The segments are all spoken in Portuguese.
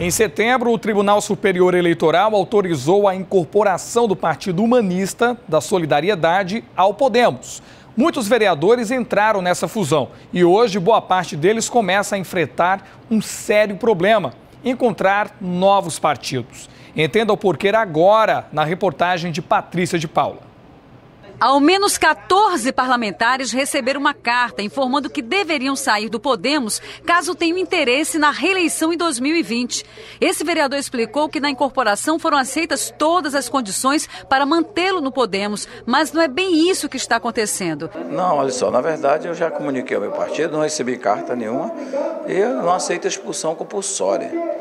Em setembro, o Tribunal Superior Eleitoral autorizou a incorporação do Partido Humanista da Solidariedade ao Podemos. Muitos vereadores entraram nessa fusão e hoje boa parte deles começa a enfrentar um sério problema: encontrar novos partidos. Entenda o porquê agora na reportagem de Patrícia de Paula. Ao menos 14 parlamentares receberam uma carta informando que deveriam sair do Podemos caso tenham interesse na reeleição em 2020. Esse vereador explicou que na incorporação foram aceitas todas as condições para mantê-lo no Podemos, mas não é bem isso que está acontecendo. Não, olha só, na verdade eu já comuniquei ao meu partido, não recebi carta nenhuma e não aceito a expulsão compulsória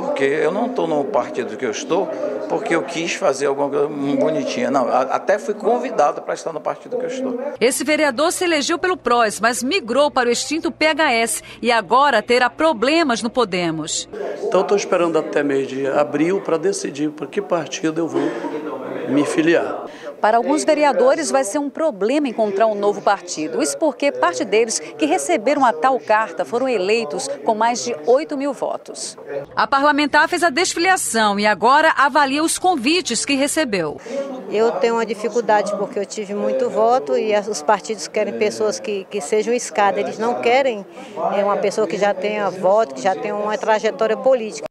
porque eu não estou no partido que eu estou porque eu quis fazer alguma coisa bonitinha. Não, até fui convidado para estar no partido que eu estou. Esse vereador se elegeu pelo PROS, mas migrou para o extinto PHS e agora terá problemas no Podemos. Então estou esperando até mês de abril para decidir para que partido eu vou me filiar. Para alguns vereadores vai ser um problema encontrar um novo partido. Isso porque parte deles que receberam a tal carta foram eleitos com mais de 8 mil votos. A parlamentar fez a desfiliação e agora avalia os convites que recebeu. Eu tenho uma dificuldade porque eu tive muito voto e os partidos querem pessoas que, que sejam escada. Eles não querem é, uma pessoa que já tenha voto, que já tenha uma trajetória política.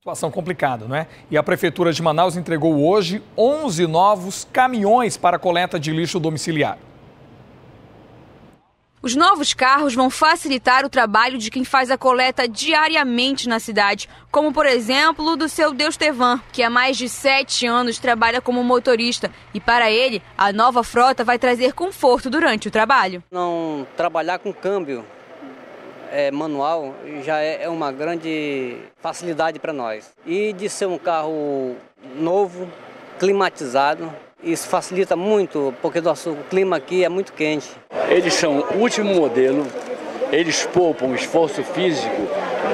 Situação complicada, não é? E a Prefeitura de Manaus entregou hoje 11 novos caminhões para coleta de lixo domiciliar. Os novos carros vão facilitar o trabalho de quem faz a coleta diariamente na cidade, como por exemplo do seu Deus Tevan, que há mais de sete anos trabalha como motorista e para ele a nova frota vai trazer conforto durante o trabalho. Não trabalhar com câmbio é, manual já é, é uma grande facilidade para nós. E de ser um carro novo, climatizado, isso facilita muito, porque nosso clima aqui é muito quente. Eles são o último modelo, eles poupam esforço físico,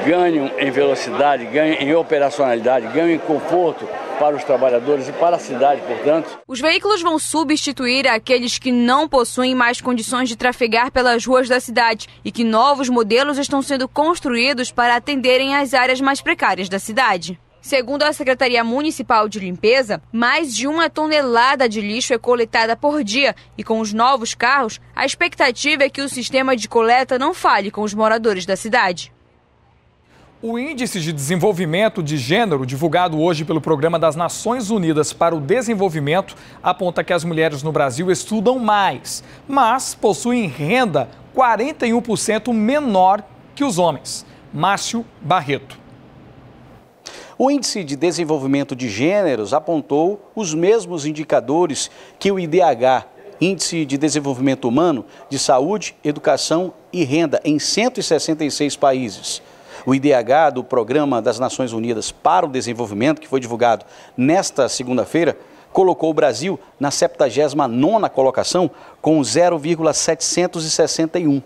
ganham em velocidade, ganham em operacionalidade, ganham em conforto para os trabalhadores e para a cidade, portanto. Os veículos vão substituir aqueles que não possuem mais condições de trafegar pelas ruas da cidade e que novos modelos estão sendo construídos para atenderem às áreas mais precárias da cidade. Segundo a Secretaria Municipal de Limpeza, mais de uma tonelada de lixo é coletada por dia e com os novos carros, a expectativa é que o sistema de coleta não falhe com os moradores da cidade. O Índice de Desenvolvimento de Gênero, divulgado hoje pelo Programa das Nações Unidas para o Desenvolvimento, aponta que as mulheres no Brasil estudam mais, mas possuem renda 41% menor que os homens. Márcio Barreto. O Índice de Desenvolvimento de Gêneros apontou os mesmos indicadores que o IDH, Índice de Desenvolvimento Humano, de Saúde, Educação e Renda, em 166 países. O IDH do Programa das Nações Unidas para o Desenvolvimento, que foi divulgado nesta segunda-feira, colocou o Brasil na 79ª colocação com 0,761.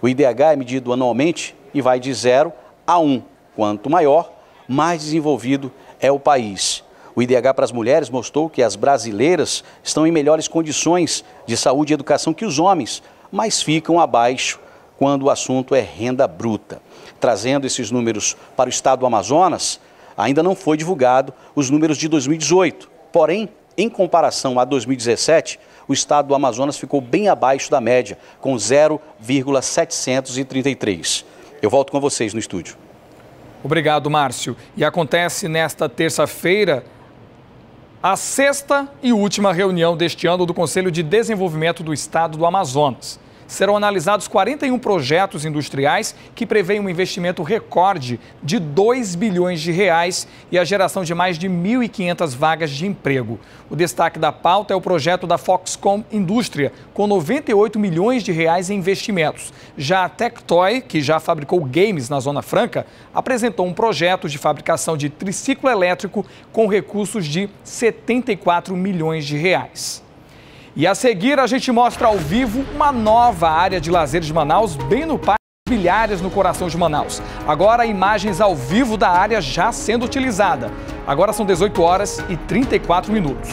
O IDH é medido anualmente e vai de 0 a 1. Quanto maior, mais desenvolvido é o país. O IDH para as mulheres mostrou que as brasileiras estão em melhores condições de saúde e educação que os homens, mas ficam abaixo quando o assunto é renda bruta trazendo esses números para o estado do Amazonas, ainda não foi divulgado os números de 2018. Porém, em comparação a 2017, o estado do Amazonas ficou bem abaixo da média, com 0,733. Eu volto com vocês no estúdio. Obrigado, Márcio. E acontece nesta terça-feira a sexta e última reunião deste ano do Conselho de Desenvolvimento do Estado do Amazonas serão analisados 41 projetos industriais que prevêem um investimento recorde de 2 bilhões de reais e a geração de mais de 1.500 vagas de emprego. O destaque da pauta é o projeto da Foxconn Indústria, com 98 milhões de reais em investimentos. Já a Tectoy, que já fabricou games na Zona Franca, apresentou um projeto de fabricação de triciclo elétrico com recursos de 74 milhões de reais. E a seguir a gente mostra ao vivo uma nova área de lazer de Manaus, bem no Parque Bilhares, no coração de Manaus. Agora imagens ao vivo da área já sendo utilizada. Agora são 18 horas e 34 minutos.